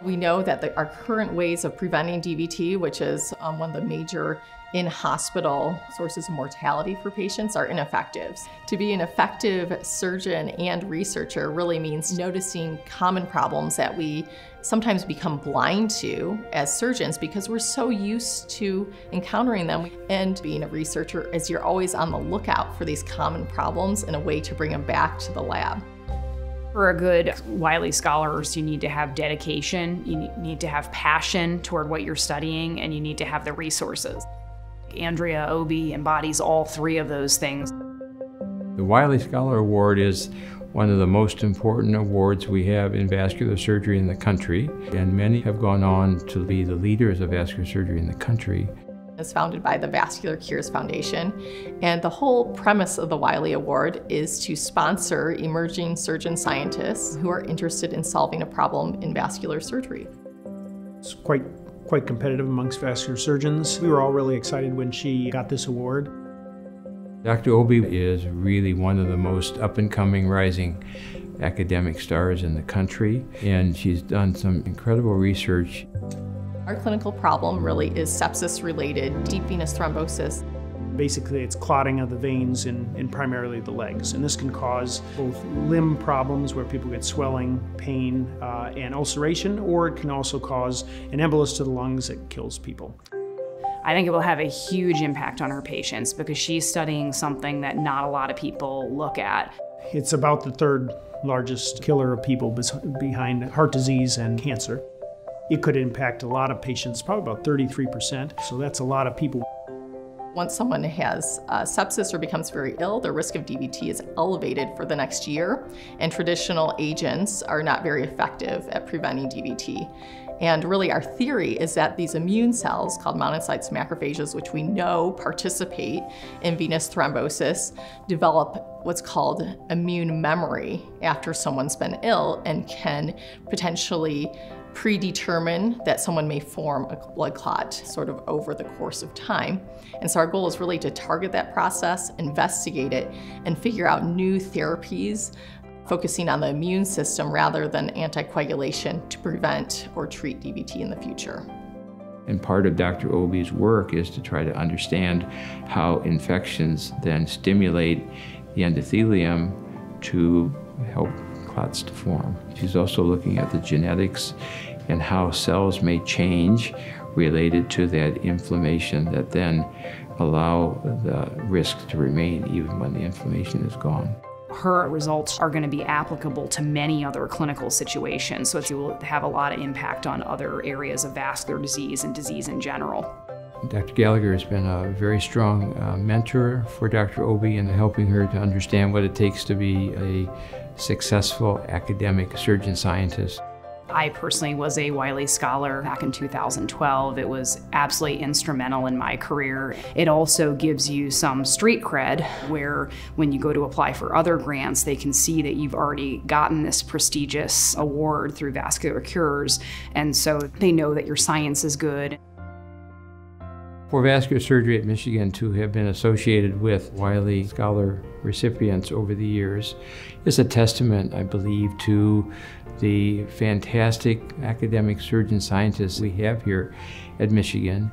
We know that the, our current ways of preventing DVT, which is um, one of the major in hospital sources of mortality for patients, are ineffective. To be an effective surgeon and researcher really means noticing common problems that we sometimes become blind to as surgeons because we're so used to encountering them. And being a researcher is you're always on the lookout for these common problems and a way to bring them back to the lab. For a good Wylie Scholars, you need to have dedication, you need to have passion toward what you're studying, and you need to have the resources. Andrea Obi embodies all three of those things. The Wylie Scholar Award is one of the most important awards we have in vascular surgery in the country, and many have gone on to be the leaders of vascular surgery in the country. It's founded by the Vascular Cures Foundation, and the whole premise of the Wylie Award is to sponsor emerging surgeon scientists who are interested in solving a problem in vascular surgery. It's quite quite competitive amongst vascular surgeons. We were all really excited when she got this award. Dr. Obi is really one of the most up and coming rising academic stars in the country, and she's done some incredible research. Our clinical problem really is sepsis related deep venous thrombosis. Basically, it's clotting of the veins in, in primarily the legs, and this can cause both limb problems where people get swelling, pain, uh, and ulceration, or it can also cause an embolus to the lungs that kills people. I think it will have a huge impact on her patients because she's studying something that not a lot of people look at. It's about the third largest killer of people behind heart disease and cancer. It could impact a lot of patients, probably about 33%, so that's a lot of people. Once someone has uh, sepsis or becomes very ill, their risk of DVT is elevated for the next year, and traditional agents are not very effective at preventing DVT. And really our theory is that these immune cells called monocytes macrophages, which we know participate in venous thrombosis, develop what's called immune memory after someone's been ill and can potentially predetermine that someone may form a blood clot sort of over the course of time. And so our goal is really to target that process, investigate it, and figure out new therapies focusing on the immune system rather than anticoagulation to prevent or treat DVT in the future. And part of Dr. Obi's work is to try to understand how infections then stimulate the endothelium to help to form. She's also looking at the genetics and how cells may change related to that inflammation that then allow the risk to remain even when the inflammation is gone her results are going to be applicable to many other clinical situations, so it will have a lot of impact on other areas of vascular disease and disease in general. Dr. Gallagher has been a very strong uh, mentor for Dr. Obi in helping her to understand what it takes to be a successful academic surgeon scientist. I personally was a Wylie Scholar back in 2012. It was absolutely instrumental in my career. It also gives you some street cred where when you go to apply for other grants, they can see that you've already gotten this prestigious award through Vascular Cures, and so they know that your science is good. For vascular surgery at Michigan to have been associated with Wylie Scholar recipients over the years is a testament, I believe, to the fantastic academic surgeon scientists we have here at Michigan.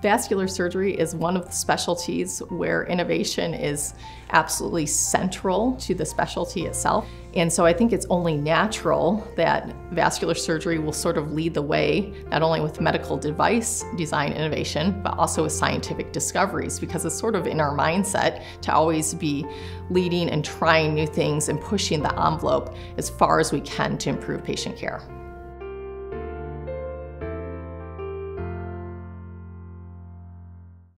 Vascular surgery is one of the specialties where innovation is absolutely central to the specialty itself. And so I think it's only natural that vascular surgery will sort of lead the way, not only with medical device design innovation, but also with scientific discoveries, because it's sort of in our mindset to always be leading and trying new things and pushing the envelope as far as we can to improve patient care.